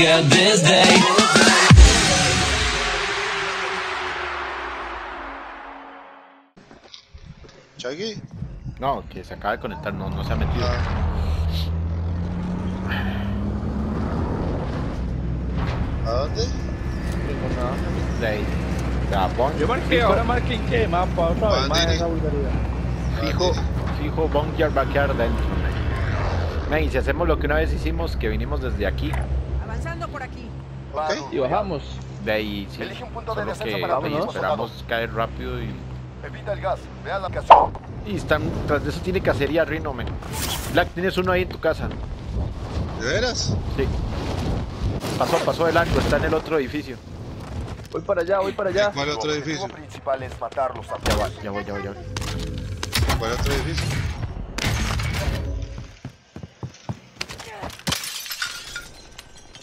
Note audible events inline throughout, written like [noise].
get this day. Chagui. No, que se acaba de conectar, no, no se ha metido. ¿A dónde? De ahí. Ya, Bon- Yo marqué, fijo, ahora marquen qué, mapa, otra vez, más esa vulgaridad. Fijo, fijo, Bonkyard va a quedar dentro. men. Y si hacemos lo que una vez hicimos, que vinimos desde aquí, por aquí. Ok. Y bajamos. de ahí sí. Elige un punto de Solo descenso que para vámonos. esperamos caer rápido y. Evita el gas. Vea la ocasión. Y están, tras de eso tiene cacería Rino, men. Black, tienes uno ahí en tu casa. ¿De veras? Sí. Pasó, pasó de largo, está en el otro edificio. Voy para allá, voy para allá. ¿Cuál otro edificio? principal es matarlos a Ya va, todos. ya voy, ya voy, ya voy. ¿Cuál otro edificio?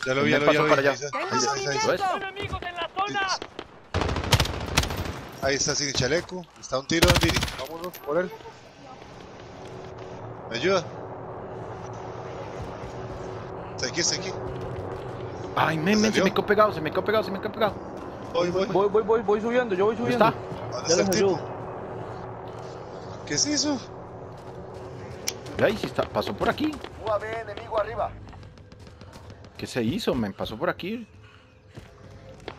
Ya lo vi, ya lo vi. Pasó ya lo para vi. allá. Ahí está, ¡Tengo ahí está, ahí está. Ahí sin chaleco. Está un tiro, Andiri. Vámonos por él. ¿Me ayuda? Está aquí, está aquí. Ay, men, men, se me quedó pegado, se me quedó pegado, se me quedó pegado. Voy, voy. Voy, voy, voy, voy subiendo, yo voy ¿Dónde subiendo. está? ¿Dónde está el tipo? ¿Qué se hizo? Ay, sí está, pasó por aquí. UAV enemigo arriba. ¿Qué se hizo, men? Pasó por aquí.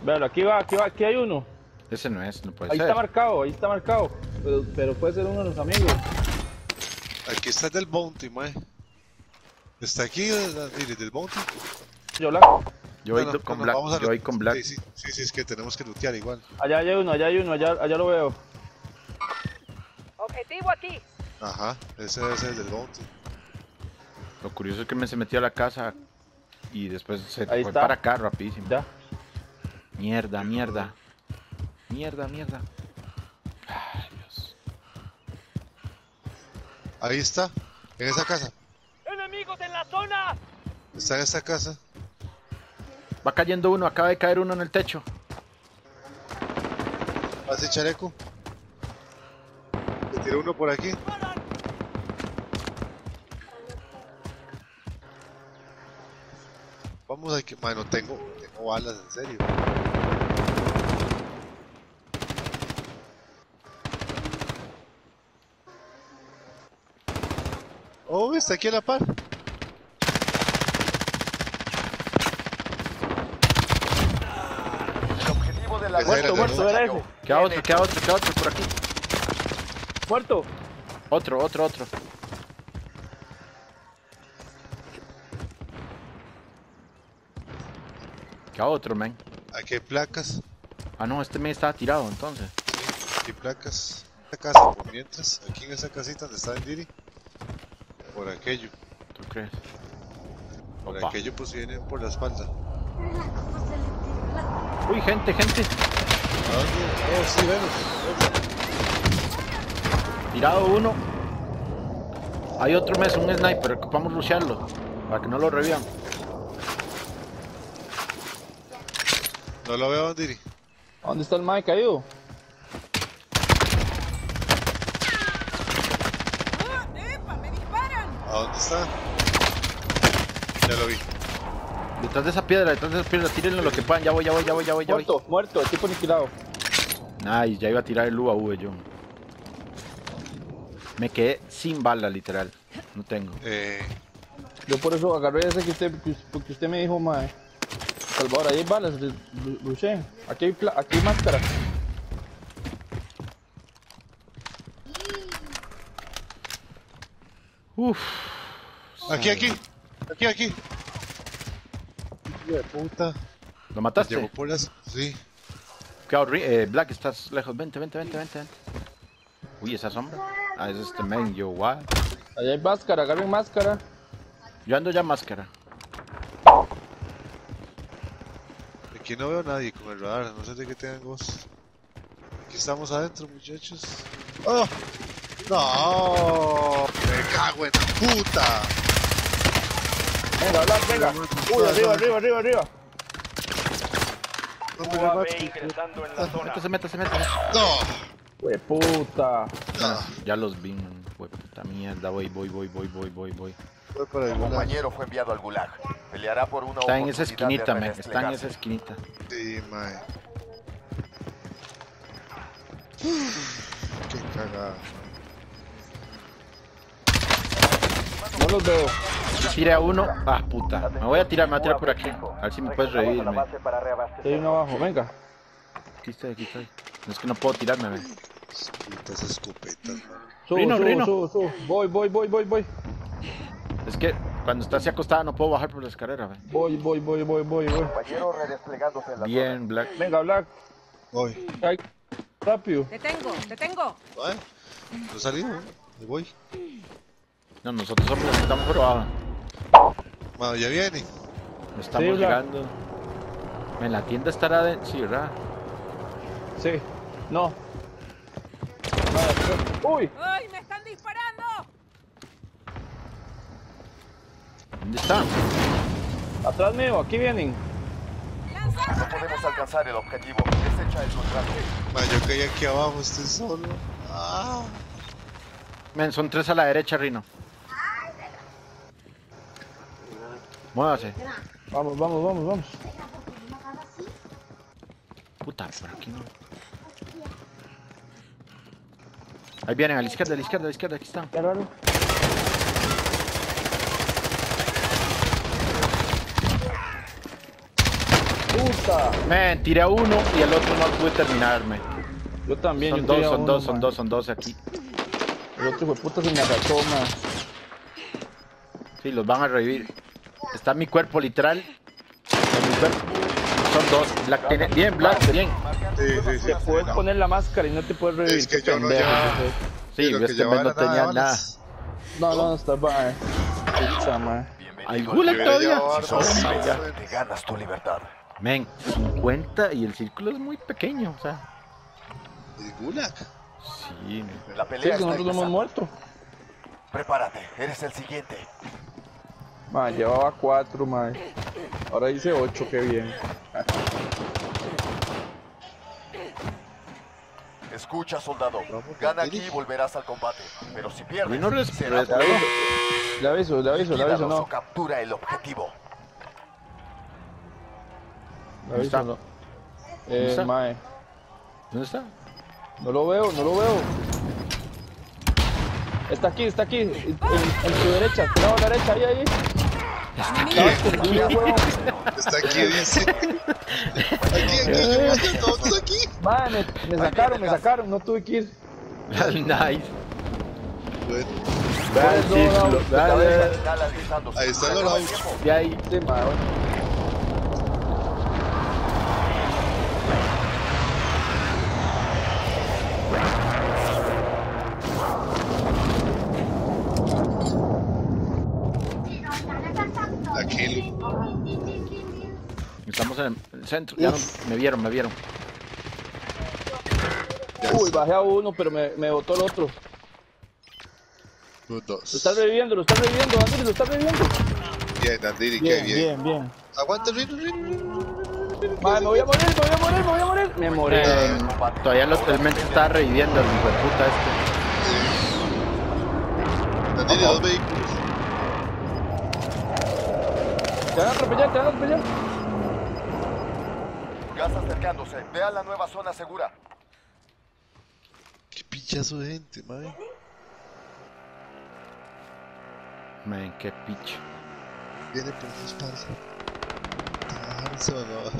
Véalo, aquí va, aquí va, aquí hay uno. Ese no es, no puede Ahí ser. está marcado, ahí está marcado. Pero, pero puede ser uno de los amigos. Aquí está el del Bounty, mae. Está aquí, Andiri, del Bounty. Yo blanco. Yo voy No, no, con no, Black, yo voy con Black. Sí, sí, sí, sí, es que tenemos que lootear igual. Allá hay uno, allá hay uno, allá, allá lo veo. Objetivo aquí. Ajá, ese debe ser el del Bounty. Lo curioso es que me se metió a la casa y después se Ahí fue está. para acá rapidísimo. Ya. Mierda, mierda. Mierda, mierda. Ay, Dios. Ahí está, en esa casa. ¡Enemigos en la zona! Está en esta casa. Va cayendo uno, acaba de caer uno en el techo. Hace chaleco. Le tiró uno por aquí. Vamos a que. Mano, tengo, tengo balas, en serio. Oh, está aquí a la par. El objetivo de la Muerto, el muerto, era ese. Queda otro, queda otro, queda otro por aquí. Muerto. Otro, otro, otro. Queda otro, man. Aquí hay placas. Ah, no, este me estaba tirado entonces. Aquí hay placas. Esta casa, por mientras. Aquí en esa casita donde está Diri. Por aquello. ¿Tú crees? Por Opa. aquello, pues vienen por la espalda. Uy, gente, gente. ¿A dónde? Oh, sí, vemos. Tirado uno. Hay otro mes, un sniper, ocupamos rushearlo. Para que no lo revivan. No lo veo, Diri. ¿Dónde está el Mike caído? ¡Ah! ¡Epa! ¡Me disparan! ¿A dónde está? Ya lo vi. Detrás de esa piedra, detrás de esa piedra, tírenlo lo que puedan. Ya voy, ya voy, ya voy, ya voy, ya voy. Muerto, muerto, el tipo aniquilado. Nice, ya iba a tirar el UAV yo. Me quedé sin bala, literal. No tengo. Eh, Yo por eso agarré ese que usted, que usted me dijo, mae. Salvador, ahí hay balas, rusheen. Aquí hay, pla- aquí hay máscara. Uf. aquí, aquí. Aquí, aquí. Hijo de puta. ¿Lo mataste? por las. Sí. Eh, Black, estás lejos. Vente, vente, vente, vente. vente. Uy, esa sombra. Ah, es este man, yo, what? Allá hay máscara, agarren máscara. Yo ando ya máscara. Aquí no veo a nadie con el radar. No sé de qué tengan voz. Aquí estamos adentro, muchachos. ¡Oh! ¡No! ¡Me cago en la puta! Venga, habla, venga. Uy, arriba, arriba, arriba, arriba. No me UAV ingresando en la zona. Métase, métase, métase. ¡No! Uy, puta. No. Ya los vi, man. Fue puta mierda. Voy, voy, voy, voy, voy, voy, voy. Fue para el Tu gulag. compañero fue enviado al gulag. Peleará por una Está en esa esquinita, men. Está en esa esquinita. Sí, mae. Qué cagada. No los veo. Tire a uno. Ah, puta. Me voy a tirar, me voy a tirar por aquí. A ver si me puedes revivir. Hay uno abajo, venga. Aquí estoy, aquí estoy. No es que no puedo tirarme, men. Putas escopetas, man. Subo, Rino, subo, Rino. subo, subo. Voy, voy, voy, voy, voy. Es que cuando está así acostada no puedo bajar por la escalera. Voy, voy, voy, voy, voy, voy. Compañero redesplegándose en la Bien, Black. Venga, Black. Voy. Ay, rápido. Te tengo, te tengo. Salí, ¿no? Ahí voy. No, nosotros somos los que estamos abajo. Mano, ya viene. Estamos Sí, llegando. En la tienda estará de... Sí, ¿verdad? Sí. No. Uy, ¡Ay, me están ¿Dónde está? atrás mío, aquí vienen. ¡Lanzando No podemos alcanzar el objetivo. Desecha el contrato. Man, yo caí aquí abajo, estoy solo. Ah. Men, son tres a la derecha, Rino. Muévase. Vamos, vamos, vamos, vamos. Puta, por aquí no. Ahí vienen, a la izquierda, a la izquierda, a la izquierda, aquí están. Puta. Men, tiré a uno y el otro no pude terminarme. Yo también, Son yo dos, son uno, dos, son dos, son dos aquí. El otro hijo de puta se me agachó, man. Sí, los van a revivir. Está mi cuerpo, literal. En mi cuerpo. Son dos. Black tiene... Bien, Black, bien. Sí, sí, sí. Te puedes poner la máscara y no te puedes revivir. Es que yo no. Sí, que este no nada tenía nada. balas. No, no, está bien. Pucha, man. ¿Hay gulag todavía? Si sos ganas tu libertad. Men, 50 y el círculo es muy pequeño, o sea. ¿El gulag? Sí, men. La Sí, pelea que está nosotros no hemos muerto. Prepárate, eres el siguiente. Man, llevaba cuatro, man. Ahora hice ocho, qué bien. Escucha, soldado. Gana aquí y volverás al combate. Pero si pierdes, res- será res- por Le ello. aviso, le aviso, le aviso, le aviso, Liquídalos o no. captura el objetivo. Aviso, está? no. ¿Dónde Eh, está? mae. ¿Dónde está? No lo veo, no lo veo. Está aquí, está aquí. En, en tu derecha, tirado a la derecha, ahí, ahí. Estaba escondido, huevón. Está aquí, dice. Aquí, aquí, yo voy a hacer todos aquí. Mae, me, me sacaron, me sacaron, no tuve que ir. [laughs] nice. Vea, cabeza. vea, Final alistándose. Ahí está Se el acaba el Olaus. tiempo. vea ahí. Sí, mae, bueno. aquí. Estamos en el centro. Ya no, me vieron, me vieron. Uy, bajé a uno, pero me, me botó el otro. Dos. Lo están reviviendo, lo están reviviendo, Andrés, lo están reviviendo. Bien, Andiri, qué Bien, bien. bien, bien. Aguanta, Rino. Mae, me voy a morir, me voy a morir, me voy a morir. Me morí. Eh, todavía lo, el men se está reviviendo el hijo de puta este. Andiri, dos vehículos. Te van a atropellar, te van a atropellar. Acercándose. Ve a la nueva zona segura. Qué pinchazo de gente, madre. Men, qué picho. Viene por su espalda. Trabajarse o no.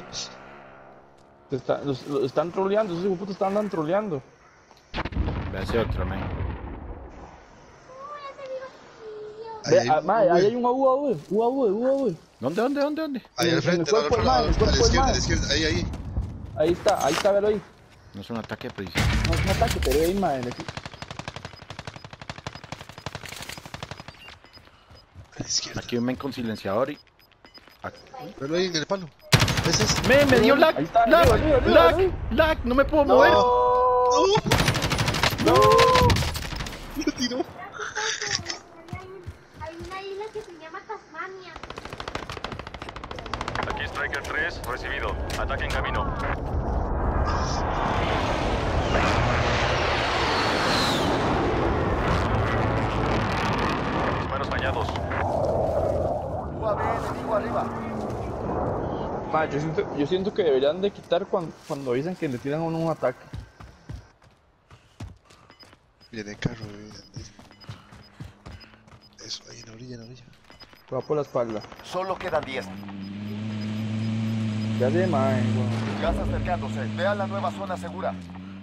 Está- los, los están troleando, esos hijos están andando troleando. Ve otro, men. Ahí Ve, hay ah, un mae, ahí hay un UAV, UAV, UAV. ¿Dónde, dónde, dónde, dónde? Ahí al frente, al otro lado. A la izquierda, a la izquierda. Ahí, ahí. Ahí está, ahí está, velo ahí. No es un ataque de prisión. No es un ataque, pero ahí, de aquí. A la izquierda. Aquí un men con silenciador y. Aquí. Velo ahí en el palo. ¿Ves ese? ¡Me, me dio lag! Ahí está, ¡Lag! arriba, arriba, arriba, ¡Lag! ¡Lag! ¡No me puedo mover! ¡No! Lo tiró. Striker 3, recibido. Ataque en camino. Disparos fallados. UAV enemigo arriba. Ma, yo, siento, yo siento que deberían de quitar cuando, cuando dicen que le tiran a uno un ataque. Viene carro, viene. Eso, ahí en la orilla, en la orilla. Va por la espalda. Solo quedan 10. Ya mae. weón. Gas acercándose. Vean la nueva zona segura.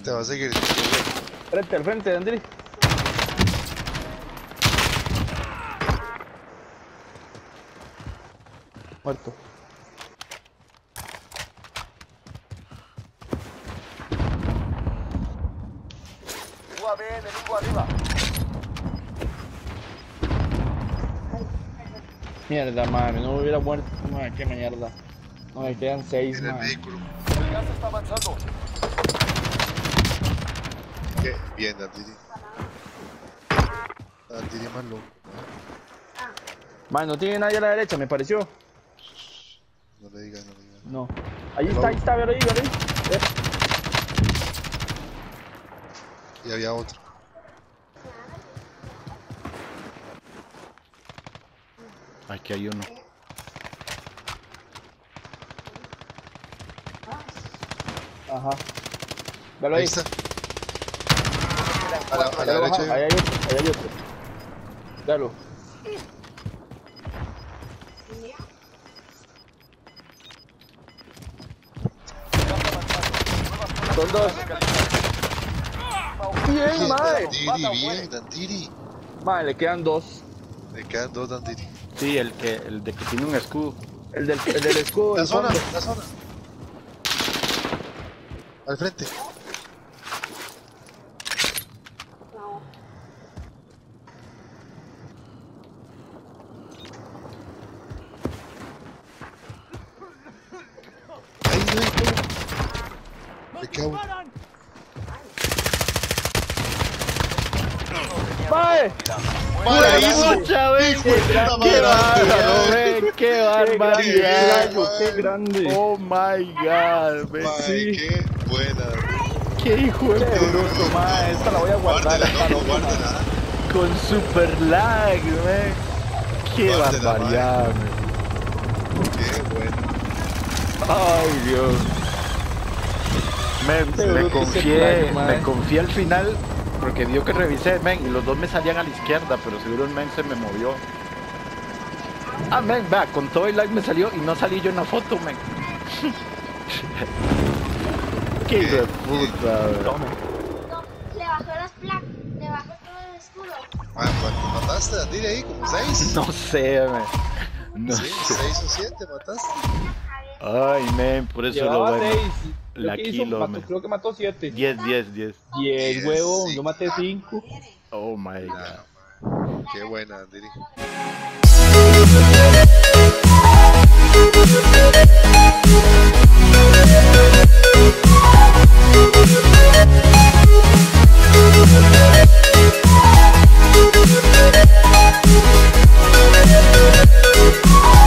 Te va a seguir. Frente, al frente, Andrés. Muerto. UAV enemigo arriba. Mierda, madre, no hubiera muerto. Madre, qué mierda. No, me quedan seis, En el vehículo. El gas está avanzando. Qué bien, Andiri. Andiri más loco. Madre, no tiene nadie a la derecha, me pareció. No le digas, no le digas. No. Ahí está, ahí está, velo ahí, velo ahí. Eh, Y había otro. Aquí hay uno. Ajá. Velo Ahí ahí. está. A la, a la derecha. Ahí hay otro, ahí hay otro. Velo. Son dos. Bien, madre. Andiri, bien, Andiri. Madre, le quedan dos. Le quedan dos, Andiri. Sí, el que el de que tiene un escudo. El del, el del escudo. La zona, fondo. la zona. Al frente. ¡Paraíso! ¡Mucha vez! ¡Hijo de puta ¡Qué barbaridad! ¡Qué grande! ¡Oh my god, Sí. Qué buena. ¡Qué hijo de ¡Qué bruto, mae! Esta la voy a guardar. Guárdela, esta no, guárdela. Con super lag, men. ¡Qué Guárdela, barbaridad! Qué buena. ¡Ay, Dios! Me confié, plan, me confié al final porque vio que revisé, men, y los dos me salían a la izquierda, pero seguro el men se me movió. Ah, men, vea, con todo el lag me salió y no salí yo en la foto, men. [laughs] Qué hijo de puta, le bajó las placas, le bajó todo el escudo. Ah, ¿Cuánto mataste, Andiri, ahí? ¿Como seis? [laughs] No sé, men. No Sí, sé. seis o siete mataste. Ay, men, por eso lo Llevaba bueno. seis. Creo La que hizo- kilo, mató- man. Creo que mató siete. 10, 10, 10. Diez, Diez, huevo. sí. Yo maté cinco. Oh my god. Nah, man. Qué buena, Andiri. Oh